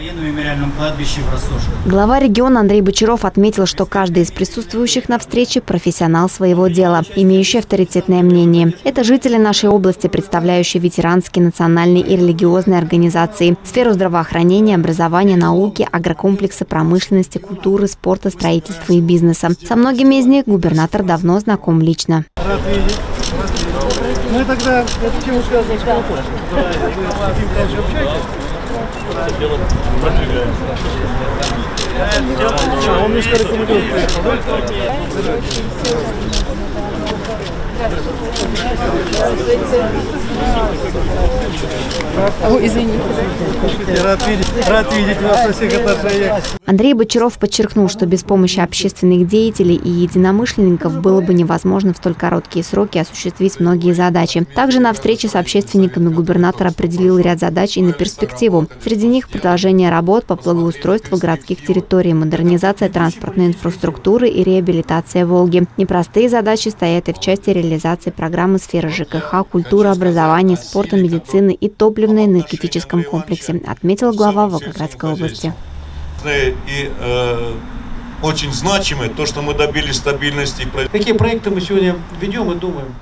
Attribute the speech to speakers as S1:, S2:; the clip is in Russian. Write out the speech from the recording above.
S1: военном мемориальном кладбище в Рассошах.
S2: Глава региона Андрей Бочаров отметил, что каждый из присутствующих на встрече – профессионал своего дела, имеющий авторитетное мнение. Это жители нашей области, представляющие ветеранские, национальные и религиозные организации, сферу здравоохранения, образования, науки, агрокомплекса, промышленности, культуры, спорта, строительства и бизнеса. Со многими из них губернатор давно знаком лично.
S3: Рад видеть. Ну и тогда эту тему связано с колокольчиком. Вы с Сергеем Михайловичем общаетесь? Все, он мне скоро командировку приехал,
S2: Ой, извините.
S3: Рад видеть, рад видеть вас на всех отношениях.
S2: Андрей Бочаров подчеркнул, что без помощи общественных деятелей и единомышленников было бы невозможно в столь короткие сроки осуществить многие задачи. Также на встрече с общественниками губернатор определил ряд задач и на перспективу. Среди них продолжение работ по благоустройству городских территорий, модернизация транспортной инфраструктуры и реабилитация Волги. Непростые задачи стоят и в части реализации программы сферы ЖКХ, культуры, образования, спорта, медицины и топливно-энергетическом комплексе, отметил глава Волгоградской области.
S4: И э, очень значимое то, что мы добились стабильности.
S3: Какие проекты мы сегодня ведем и думаем?